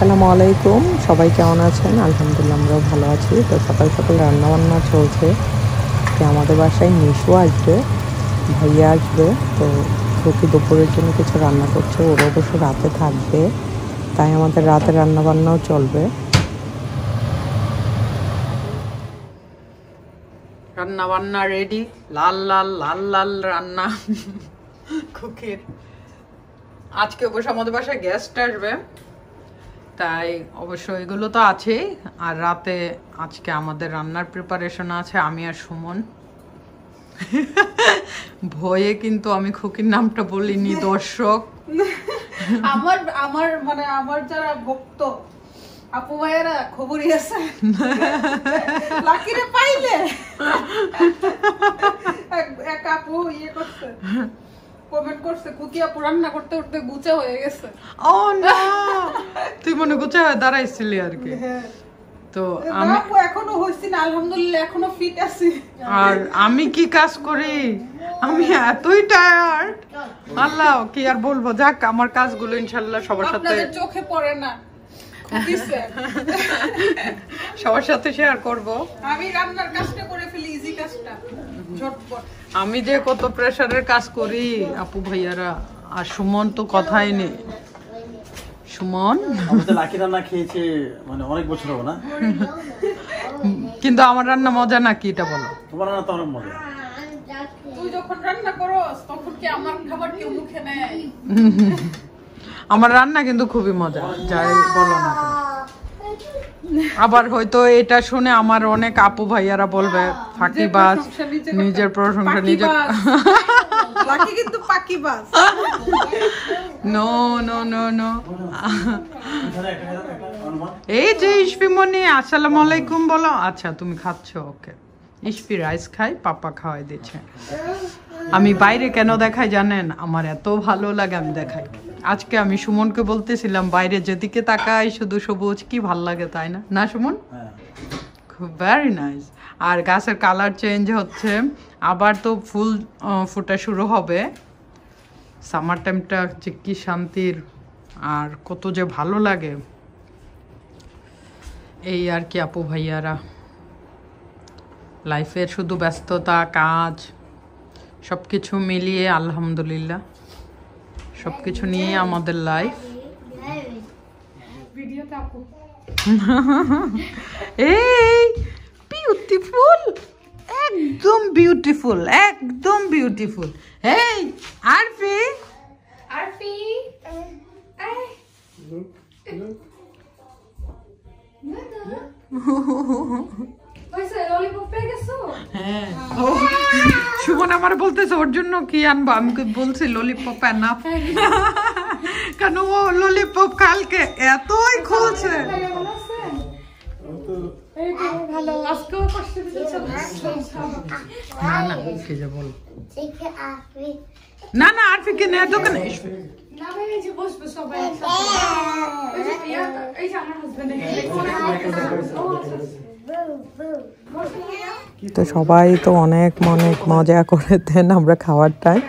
আসসালামু আলাইকুম। সবাই কেমন আছেন? আলহামদুলিল্লাহ, আমরাও ভালো আছি। তো সকাল সকাল রান্নাবান্না চলছে। তো আমাদের বাসায় নিশু আসবে, ভাইয়া আসবে। তো প্রতি দুপুরের জন্য কিছু রান্না করছে, ওর অবশ্য রাতে থাকবে। তাই আমাদের রাতে রান্নাবান্নাও চলবে। রান্না বান্না রেডি লাল লাল লাল লাল রান্না কুকের আজকে অবশ্য আমাদের বাসায় গেস্ট আসবে। তাই অবশ্য এগুলো তো আছেই আর রাতে আজকে আমাদের রান্নার প্রিপারেশন আছে, আমি আর সুমন। ভয়ে কিন্তু আমি খুকির নামটা বলিনি, দর্শক। আমার আমার মানে আমার যারা ভক্ত, আপু ভাইয়েরা খবরই আছে। লাকিরে পাইলে। এক- আপু ইয়ে করছে। কমেন্ট করছে রান্না করতে করতে গুচা হয়ে গেছে। ও না! তুই মনে গুছা দাঁড়াইছিলি আর কি। তো আমি এখনও হইছি না আলহামদুলিল্লাহ এখনও ফিট আছি। আর আমি কি কাজ করি? আমি এতই টায়ার্ড আল্লাহ কি আর বলব? যাক আমার কাজগুলো ইনশাল্লাহ সবার সাথে চোখে পড়ে না। সবার সাথে শেয়ার করব। আমি রান্নার কাজটা করে ফেলি ইজি কাজটা। আমি যে কত প্রেসারের কাজ করি আপু ভাইয়ারা আর সুমন তো কথাই নেই। সুমন? লাকি রান্না খেয়েছি মানে অনেক বছর হব না। কিন্তু আমার রান্না মজা নাকি এটা বলো। তোমার রান্না তো অনেক মজা। তুই যখন রান্না করস তখন কি আমার খাবার কেউ মুখে নেয়? আমার রান্না কিন্তু খুবই মজা যাই বলো না। আবার হয়তো এটা শুনে আমার অনেক আপু ভাইয়ারা বলবে নিজে করতে- নিজের প্রশংসা নিজে কিন্তু নো নো নো নো এখানে একটা একটা অনুমান এই যে ইসফিমনি আসসালামু আলাইকুম বলো। আচ্ছা তুমি খাচ্ছ ওকে। ইসফি রাইস খাই পাপা খাওয়াই দিচ্ছে। আমি বাইরে কেন দেখাই জানেন? আমার এত ভালো লাগে আমি দেখাই। আজকে আমি সুমনকে বলতেছিলাম বাইরে যেদিকে তাকাই শুধু সবুজ কি ভালো লাগে তাই না? না সুমন? হ্যাঁ। খুব ভেরি নাইস আর গাছের কালার চেঞ্জ হচ্ছে। আবার তো ফুল ফোটা শুরু হবে। সামার টাইমটা যে কি শান্তির আর কত যে ভালো লাগে। এই আর কি আপু ভাইয়ারা। লাইফের শুধু ব্যস্ততা কাজ সব কিছু মিলিয়ে আলহামদুলিল্লাহ। সব কিছু নিয়ে আমাদের লাইফ এই বিউটিফুল একদম বিউটিফুল একদম বিউটিফুল এই আরফি। আরফি গেছো হ্যাঁ ও সুমন আমার বলতেছে ওর জন্য কি আনব আমি বলছি ললিপপ না কেন ও ললিপপ কালকে এতই খুলছে না না কে যে বল Take it না না আরফিকে নে দোকানে সবাই তো সবাই তো অনেক অনেক মজা করে দেন আমরা খাওয়ার টাইম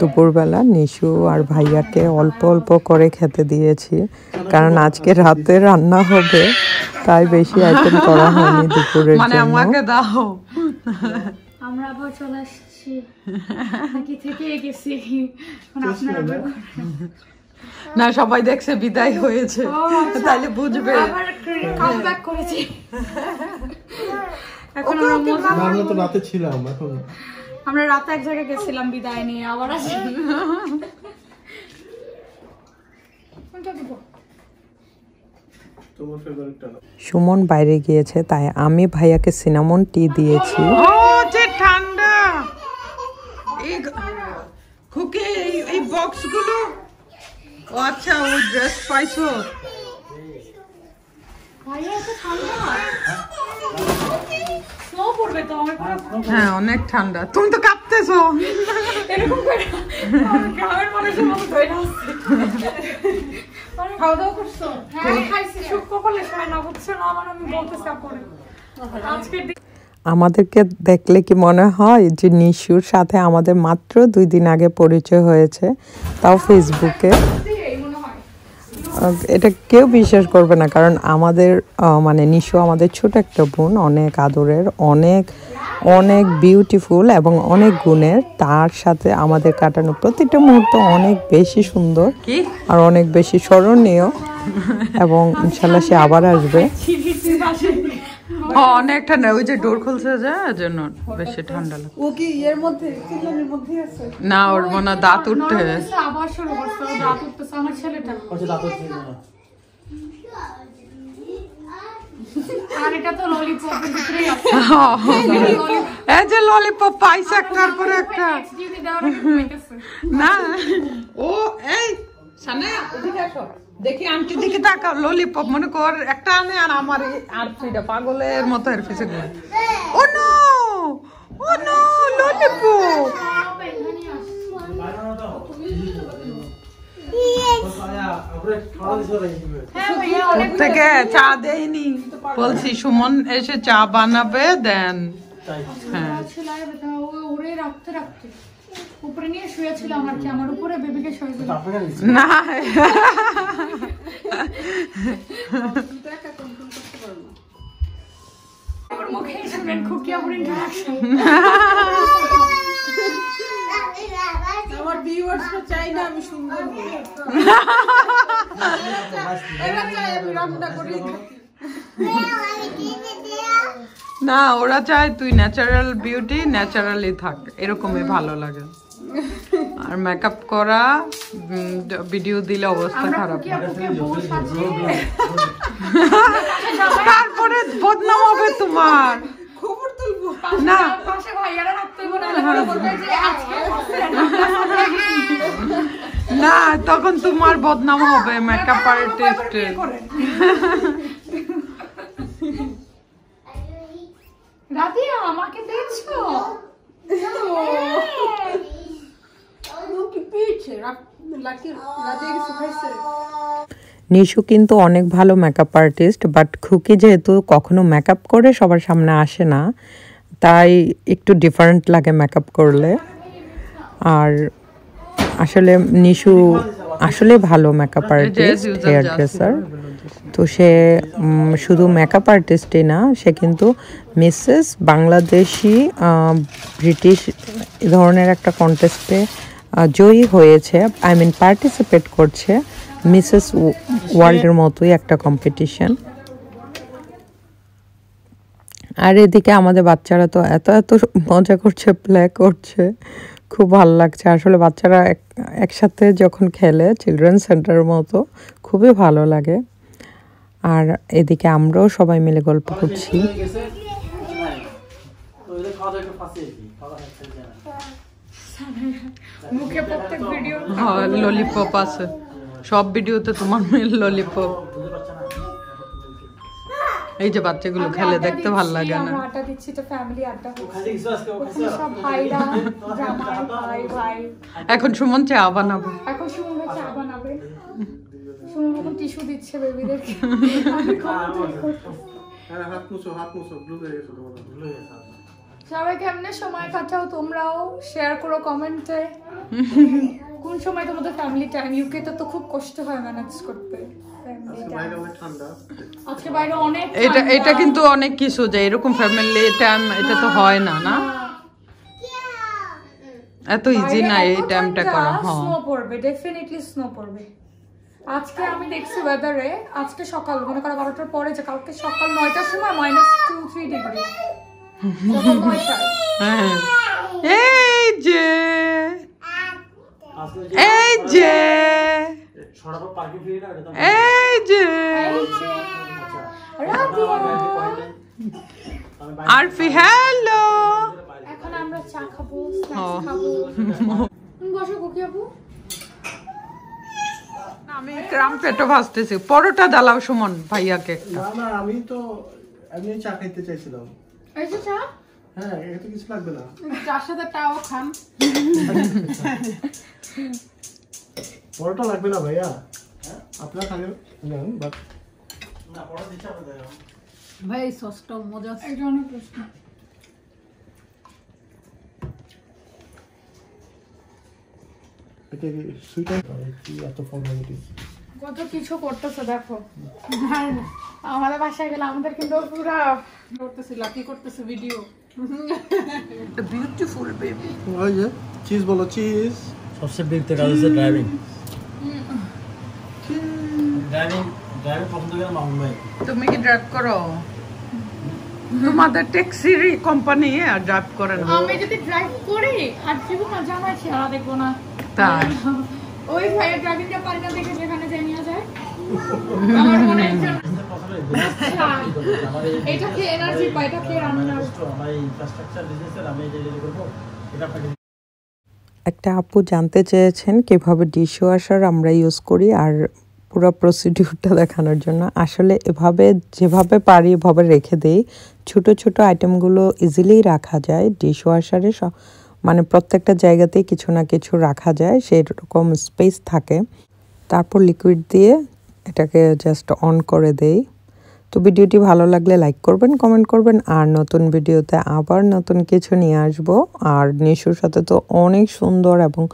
দুপুরবেলা নিশু আর ভাইয়াকে অল্প অল্প করে খেতে দিয়েছি। কারণ আজকে রাতে রান্না হবে তাই বেশি আইটেম করা হয়নি দুপুরের মানে জন্য। আমাকে দাও। আমরা আবার চলে আসছি। থেকে গেছি এখন আপনারা আবার না সবাই দেখছে বিদায় হয়েছে। তাহলে বুঝবে। আবার করেছি। এখন আমরা আমরা তো রাতে ছিলাম এখন। আমরা রাতে এক জায়গায় গেছিলাম বিদায় নিয়ে আবার আসি। সুমন বাইরে গিয়েছে তাই আমি ভাইয়াকে সিনামন টি দিয়েছি। ঠান্ডা! খুকি এই- এই বক্সগুলো ও আচ্ছা ও ড্রেস পাইছো? হ্যাঁ অনেক ঠান্ডা। তুমি তো কাঁপতেছো। এরকম করে গ্রামের মানুষের মতো ধরে খাওয়া দাওয়া করছ? হ্যাঁ খাইছি। সুখ কপালে খায় না বুঝছ না? আমার আমি বলতেছি আপরে আজকের আমাদেরকে দেখলে কি মনে হয় যে নিশুর সাথে আমাদের মাত্র দুই দিন আগে পরিচয় হয়েছে? তাও ফেসবুকে দিয়েই মনে হয় আহ, এটা কেউ বিশ্বাস করবে না কারণ আমাদের মানে নিশো আমাদের ছোট একটা বোন অনেক আদরের অনেক অনেক বিউটিফুল এবং অনেক গুণের। তার সাথে আমাদের কাটানো প্রতিটা মুহূর্ত অনেক বেশি সুন্দর আর অনেক বেশি স্মরণীয়। এবং ইনশাল্লাহ সে আবার আসবে। ও, অনেক ঠান্ডা ওই যে ডোর খুলছে যে এজন্য বেশি ঠান্ডা লাগে। ও কি এর মধ্যে চিল্লানির মধ্যে আছে? না ওর মনে দাঁত উঠতে আবার শুরু করছে উঠতেছে আমার ছেলেটা। হচ্ছে দাঁতর ছিল আর এটা তো ললিপপ ভিতরেই আছে। এই যে ললিপপ পাইছে একটার পরে একটা। না ও এই সানে ওদিকে আসো। দেখি আন্টি দিকে তাকাও ললিপপ মনে কর একটা আনে আর আমার এই আর দুইটা পাগলের মতো এর পিছে ঘুরে। Oh no oh no lollipop হ্যাঁ ভাইয়া ওর থেকে চা দেয়নি বলছি সুমন এসে চা বানাবে দেন। হ্যাঁ। রাখতে রাখতে। উপরে নিয়ে শুয়েছিলাম আর কি? আমার উপরে বেবিকে শুয়ে দিল? না। আমার ভিউয়ার্সরা চাই না আমি সুন্দর হই এরা চাই আমি রান্না করি। না ওরা চায় তুই ন্যাচারাল বিউটি ন্যাচারালি থাক। এরকমই ভালো লাগে। আর মেকআপ করা ভিডিও দিলে অবস্থা খারাপ। তারপরে বদনাম হবে তোমার। না। তখন তোমার বদনাম হবে মেকআপ আর্টিস্টের রাধিয়া আমাকে খাইছে নিশু কিন্তু অনেক ভালো মেকআপ আর্টিস্ট বাট খুকি যেহেতু কখনো মেকআপ করে সবার সামনে আসে না তাই একটু ডিফারেন্ট লাগে মেকআপ করলে। আর আসলে নিশু আসলে ভালো মেকআপ আর্টিস্ট হেয়ার ড্রেসার তো সে শুধু মেকআপ আর্টিস্টই না সে কিন্তু মিসেস বাংলাদেশি ব্রিটিশ ধরনের একটা কন্টেস্টে জয়ী হয়েছে। আই মিন পার্টিসিপেট করছে মিসেস ওয়ার্ল্ডের মতোই একটা কম্পিটিশন আর এদিকে আমাদের বাচ্চারা তো এত এত মজা করছে প্লে করছে। খুব ভালো লাগছে। আসলে বাচ্চারা এক- একসাথে যখন খেলে চিলড্রেন সেন্টারের মতো খুবই ভালো লাগে। আর এদিকে আমরাও সবাই মিলে গল্প করছি। মুখে প্রত্যেক ভিডিও হ্যাঁ ললিপপ আছে। সব ভিডিওতে তোমার মেয়ের ললিপপ এই যে বাচ্চাগুলো খেলে দেখতে ভালো লাগে না। আমরা আড্ডা দিচ্ছি তো ফ্যামিলি আড্ডা ওখানে সব ভাইরা জামাই ভাই ভাই। এখন সুমন চা বানাবো। এখন সুমন চা বানাবে। সুমন এখন টিস্যু দিচ্ছে বেবিদেরকে আমি হ্যাঁ হাত মুছো। হাত মুছো ব্লু হয়ে গেছে তোমার ভুলে গেছে আপনার। সবাই কেমনে সময় কাটাও তোমরাও? শেয়ার করো কমেন্টে কোন সময় তোমাদের ফ্যামিলি টাইম ইউকে তো তো খুব কষ্ট হয় ম্যানেজ করতে। অনেক এটা এটা কিন্তু অনেক কিছু যে এরকম ফ্যামিলি টাইম এটা তো হয় না না? এত ইজি না এই টাইমটা করা হ্যাঁ। স্নো পড়বে ডেফিনেটলি স্নো পড়বে। আজকে আমি দেখছি ওয়েদারে আজকে সকাল মনে করো বারোটার পরে যে কালকে সকাল নয়টার সময় মাইনাস টু থ্রি ডিগ্রি হ্যাঁ। এই যে এই যে। এই যে। আমি আরফি হ্যালো। এখন আমরা চা খাব খাব। বসো কুকি আপু আমি ক্রাম পেটো ভাজতেছি। পরোটা দালাও সুমন ভাইয়াকে একটা। না না আমি তো এমনি চা খাইতে চাইছিলাম। এই যে চা? হ্যাঁ এটা কিছু লাগবে না। যার সাথে টাও খান। বড়টা লাগবে না ভাইয়া? আপনার খালি নেন বাট না পড়া ভাই এই সসটাও মজা কি কি কত কিছু করতেছে দেখো। আমাদের বাসায় গেলে আমাদের কিন্তু পুরা করতেছে ভিডিও বিউটিফুল বেবি ওই যে চিজ বলো চিজ সবচেয়ে বিগ কাজ ড্রাইভিং ড্রাইভিং ড্রাইভিং পছন্দ করে মামুন ভাই। তুমি কি ড্রাইভ করো? তোমাদের ট্যাক্সির কোম্পানি ড্রাইভ করে না। আমি যদি ড্রাইভ করি আর জীবন না জামাই চেহারা দেখব না। তাই। ওই ভাইয়ের ড্রাইভিংটা পারি না দেখে যেখানে যাই নিয়ে যায়। আমার মনে এই এটা খেয়ে এনার্জি পাই এটা খেয়ে রান্না আমার ইনফ্রাস্ট্রাকচার বিজনেসের আমি যে রেডি করব এটা আপনাকে একটা আপু জানতে চেয়েছেন কীভাবে ডিশ ওয়াশার আমরা ইউজ করি আর পুরো প্রসিডিউরটা দেখানোর জন্য। আসলে এভাবে, যেভাবে পারি এভাবে রেখে দেই। ছোট ছোট আইটেমগুলো ইজিলি রাখা যায়। ডিশ ওয়াশারে মানে প্রত্যেকটা জায়গাতেই কিছু না কিছু রাখা যায়। সেই রকম স্পেস থাকে। তারপর লিকুইড দিয়ে এটাকে জাস্ট অন করে দেই। তো ভিডিওটি ভালো লাগলে লাইক করবেন কমেন্ট করবেন। আর নতুন ভিডিওতে আবার নতুন কিছু নিয়ে আসব। আর নিশুর সাথে তো অনেক সুন্দর এবং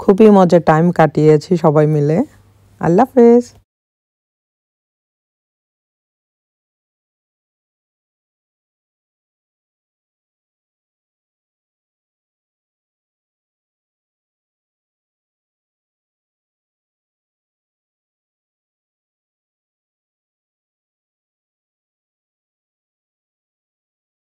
খুবই মজা টাইম কাটিয়েছি সবাই মিলে। अल्लाह हाफिज़